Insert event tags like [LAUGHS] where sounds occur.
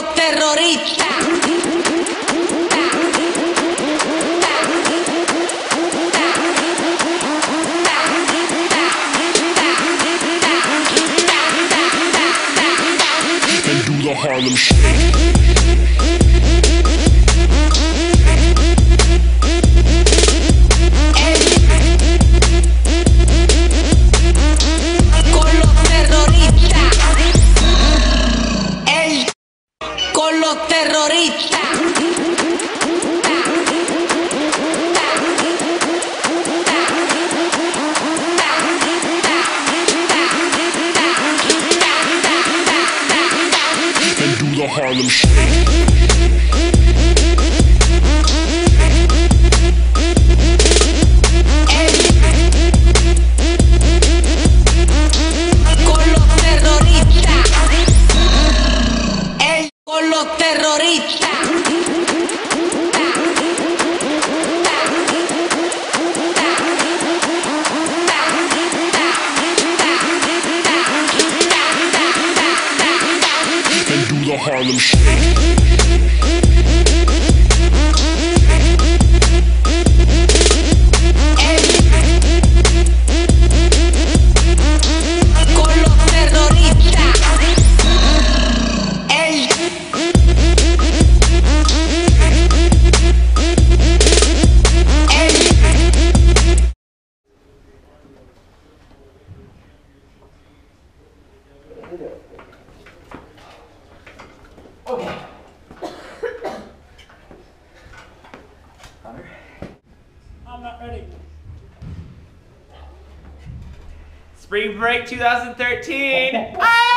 los terroristas. and do the Harlem Shake. Los terroristas. Harlem Shake. Los terroristas. Harlem Shake. I'm not ready. Spring break 2013. Ah! [LAUGHS]